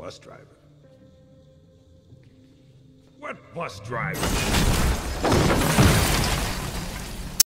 Bus driver. What bus driver?